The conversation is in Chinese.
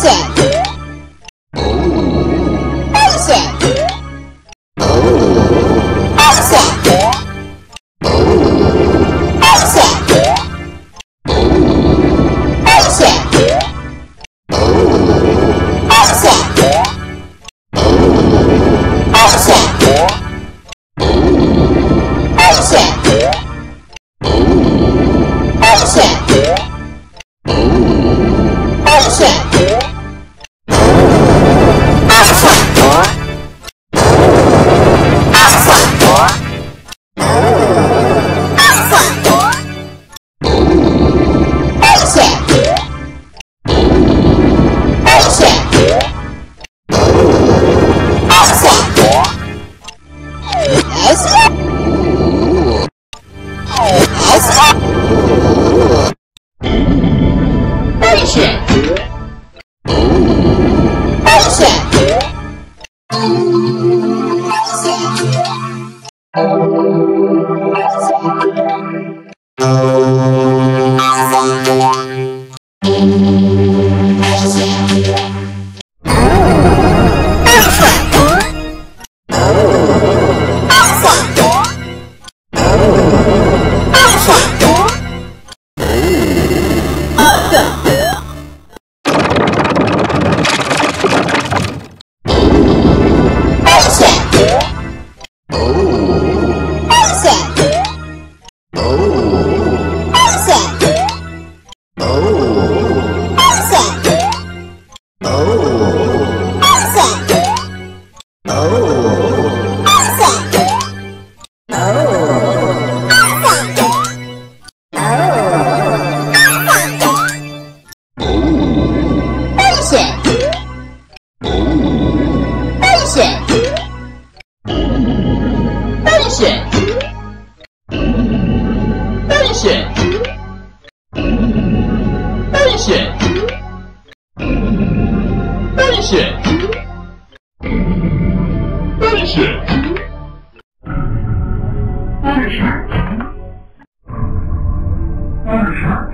Music. Oh. 选危险危险危险二